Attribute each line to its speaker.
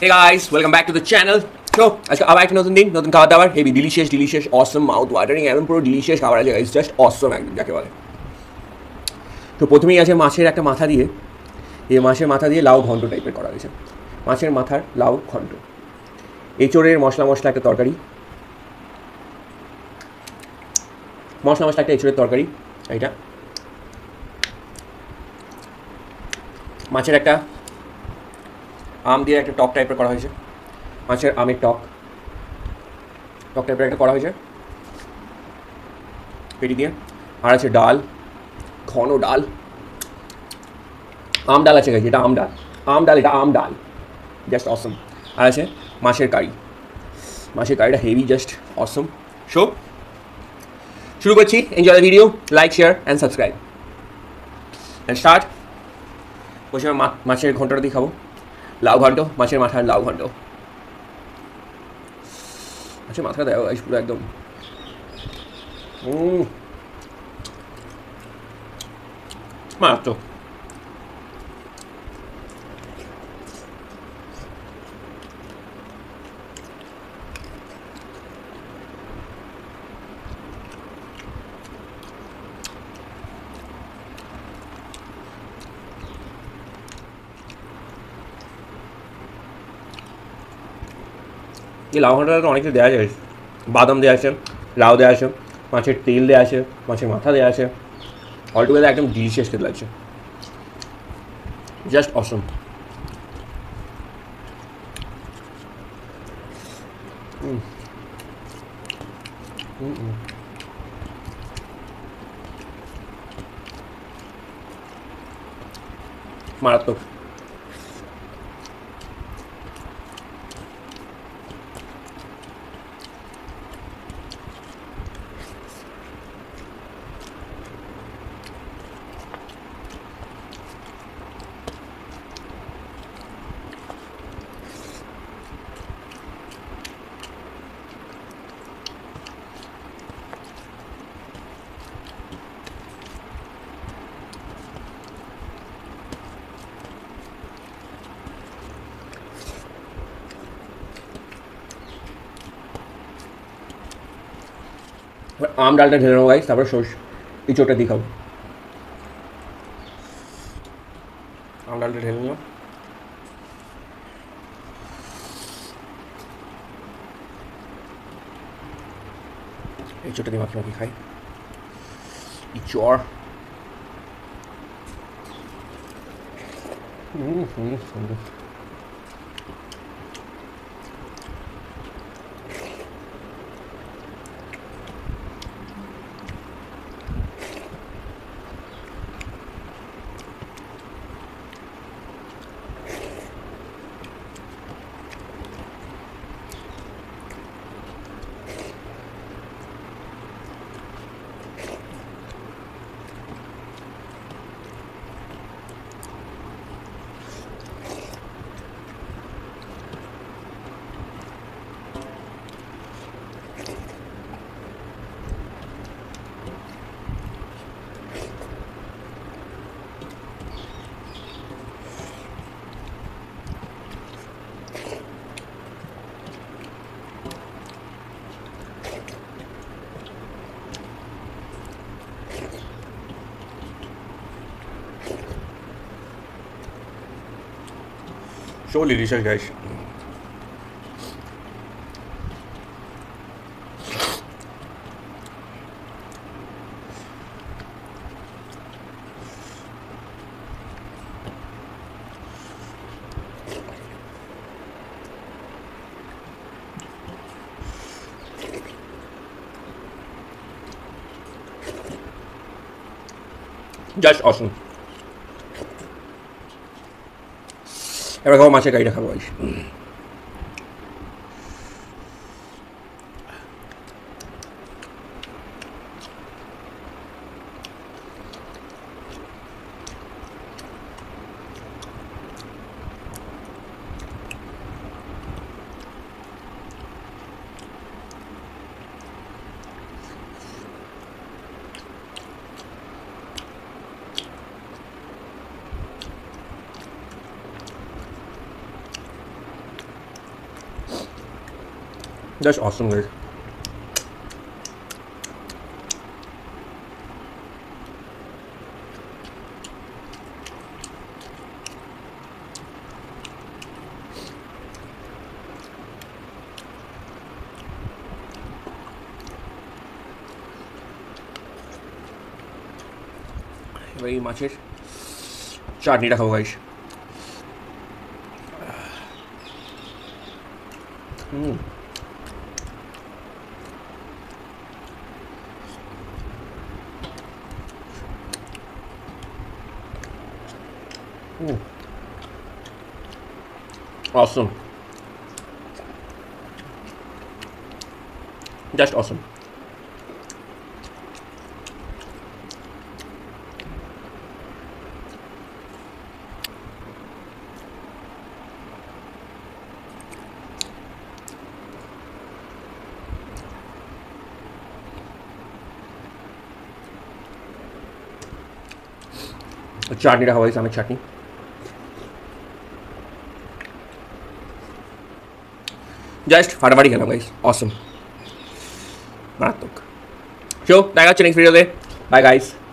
Speaker 1: Hey guys welcome back to the channel তো আজকে আবার একটা নতুন দিন নতুন খাবার দাবার heavy delicious delicious awesome mouth watering একদম পুরো ডিলিশিয়াস খাবার আছে গাইস জাস্ট অসম একদম যাকে বলে তো প্রথমেই আছে মাছের একটা মাথা দিয়ে এই মাছের মাথা দিয়ে লাউ ঘন্ট টাইপের করা হয়েছে মাছের মাথার লাউ ঘন্ট এঁচোড়ের মশলা মশলা একটা তরকারি মশলা মশলা একটা এঁচোড়ের তরকারি এটা মাছের একটা आम दिया एक टॉप टाइप पर করা হয়েছে মাছের আমি টক টকটে ব্রেড করা হয়েছে পেড়ে दिया আর আছে ডাল খোনো ডাল आम डाला चाहिए টা আম ডাল আম डाली है आम डाल जस्ट ऑसम আর আছে মাছের কারি মাছের কারিটা হেভি जस्ट ऑसम शो शुरू করছি enjoy the video like share and subscribe and start question में माछेर খন্ডটা দেখাবো লাউ ঘণ্ট মাছের মাথার লাউ ঘণ্ট মাছের মাথা দেয় গাইস পুরো একদম মারাত্মক এই লাউ ঘাটাটা অনেক কিছু দেওয়া যায় বাদাম দেওয়া আছে লাউ দেওয়া আছে মাছের তেল দেওয়া আছে মাছের মাথা দেওয়া আছে অলটুগেদার একদম ডিলিশিয়াস খেতে লাগছে জাস্ট অসম মারাত্মক और आम डालटा ঢেলে নেবো गाइस তারপরে সর্ষ ইঁচড়টা দিয়ে খাবো আম ডালটা ঢেলে নিলাম ইঁচড়টা দিয়ে মাখি মাখি খাই ইঁচড় হুম হুম হুম Ich hole dich ja gleich. Gleich offen. এরকম আছে গাড়িটা খারাপ That's awesome, guys. very much it. Chutney रखो guys. Hmm. Awesome. That's awesome. চাটনিটা হওয়াই আমি চাটনি जस्ट फटाफट खेला गाइस ऑसम मारात्मक शो नेक्स्ट वीडियो दे बाय गाइस